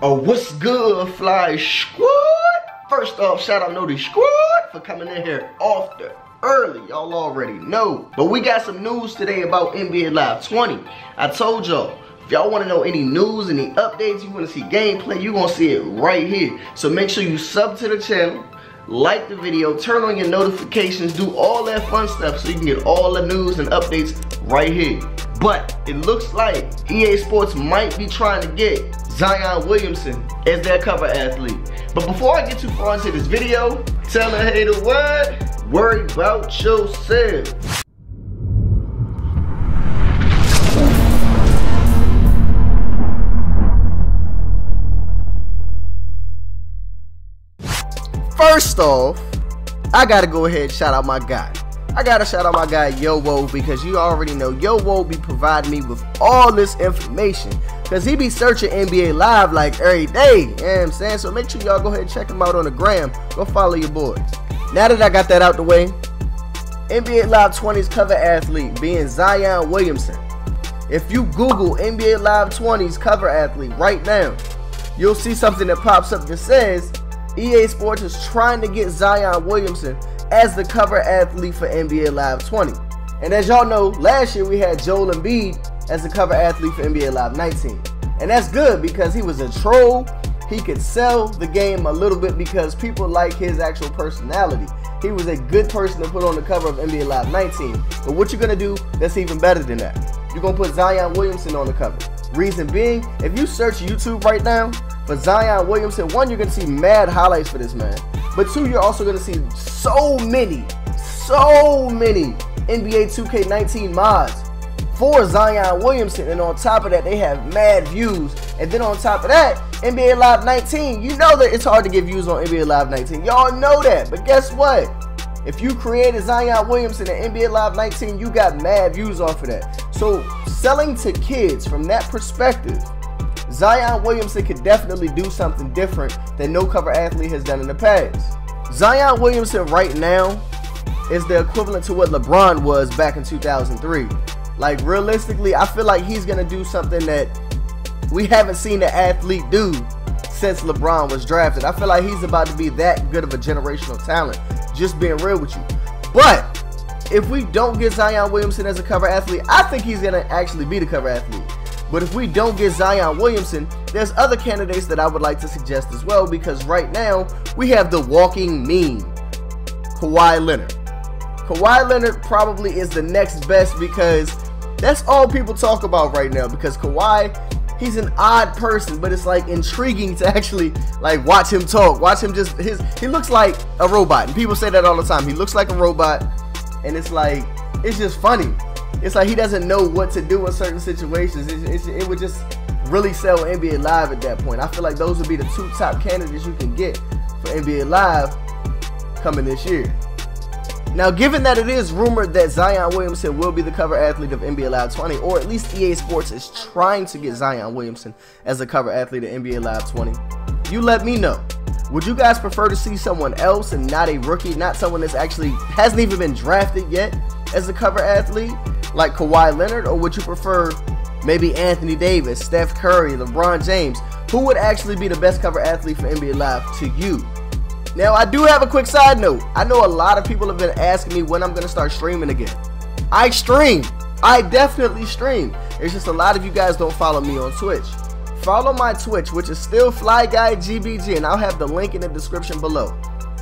Oh, what's good, Fly Squad? First off, shout out Noti Squad for coming in here off the early. Y'all already know. But we got some news today about NBA Live 20. I told y'all, if y'all want to know any news, any updates, you want to see gameplay, you're going to see it right here. So make sure you sub to the channel, like the video, turn on your notifications, do all that fun stuff so you can get all the news and updates right here. But it looks like EA Sports might be trying to get Zion Williamson as their cover athlete. But before I get too far into this video, tell a hater what? Worry about yourself. First off, I gotta go ahead and shout out my guy. I gotta shout out my guy Yo Wo because you already know Yo Wo be providing me with all this information. Cause he be searching NBA Live like every day. You know what I'm saying? So make sure y'all go ahead and check him out on the gram. Go follow your boys. Now that I got that out the way, NBA Live 20's cover athlete being Zion Williamson. If you Google NBA Live 20's cover athlete right now, you'll see something that pops up that says EA Sports is trying to get Zion Williamson as the cover athlete for NBA Live 20. And as y'all know, last year we had Joel Embiid as the cover athlete for NBA Live 19. And that's good because he was a troll. He could sell the game a little bit because people like his actual personality. He was a good person to put on the cover of NBA Live 19. But what you're going to do that's even better than that? You're going to put Zion Williamson on the cover. Reason being, if you search YouTube right now for Zion Williamson, one, you're going to see mad highlights for this man. But two, you're also going to see so many, so many NBA 2K19 mods for Zion Williamson. And on top of that, they have mad views. And then on top of that, NBA Live 19, you know that it's hard to get views on NBA Live 19. Y'all know that. But guess what? If you created Zion Williamson and NBA Live 19, you got mad views off of that. So selling to kids from that perspective, Zion Williamson could definitely do something different that no cover athlete has done in the past. Zion Williamson right now is the equivalent to what LeBron was back in 2003. Like realistically, I feel like he's gonna do something that we haven't seen an athlete do since LeBron was drafted. I feel like he's about to be that good of a generational talent. Just being real with you. But if we don't get Zion Williamson as a cover athlete, I think he's gonna actually be the cover athlete. But if we don't get Zion Williamson, there's other candidates that I would like to suggest as well because right now we have the walking meme, Kawhi Leonard. Kawhi Leonard probably is the next best because that's all people talk about right now because Kawhi, he's an odd person, but it's like intriguing to actually like watch him talk. Watch him just his he looks like a robot. And people say that all the time. He looks like a robot and it's like it's just funny. It's like he doesn't know what to do in certain situations. It, it, it would just really sell NBA Live at that point. I feel like those would be the two top candidates you can get for NBA Live coming this year. Now, given that it is rumored that Zion Williamson will be the cover athlete of NBA Live 20, or at least EA Sports is trying to get Zion Williamson as a cover athlete of NBA Live 20, you let me know. Would you guys prefer to see someone else and not a rookie, not someone that's actually hasn't even been drafted yet as a cover athlete, like Kawhi Leonard, or would you prefer maybe Anthony Davis, Steph Curry, LeBron James? Who would actually be the best cover athlete for NBA Live to you? Now, I do have a quick side note. I know a lot of people have been asking me when I'm going to start streaming again. I stream. I definitely stream. It's just a lot of you guys don't follow me on Twitch. Follow my Twitch, which is still Fly Guy GBG, and I'll have the link in the description below.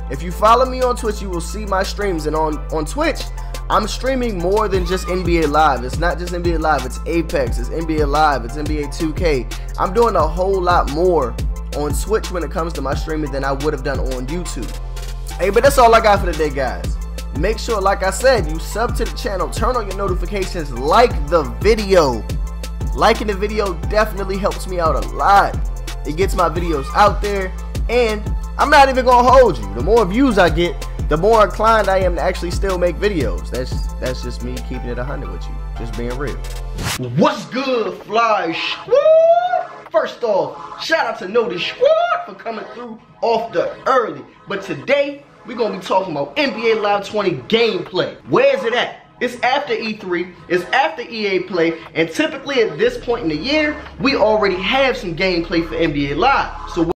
If you follow me on Twitch, you will see my streams. And on, on Twitch, I'm streaming more than just NBA Live. It's not just NBA Live, it's Apex, it's NBA Live, it's NBA 2K. I'm doing a whole lot more on Twitch when it comes to my streaming than I would have done on YouTube. Hey, but that's all I got for today, guys. Make sure, like I said, you sub to the channel, turn on your notifications, like the video. Liking the video definitely helps me out a lot. It gets my videos out there, and I'm not even gonna hold you. The more views I get, the more inclined I am to actually still make videos. That's that's just me keeping it 100 with you, just being real. What's good, Fly Squad? First off, shout out to Noti Squad for coming through off the early. But today, we're gonna be talking about NBA Live 20 gameplay. Where is it at? It's after E3, it's after EA Play, and typically at this point in the year, we already have some gameplay for NBA Live. So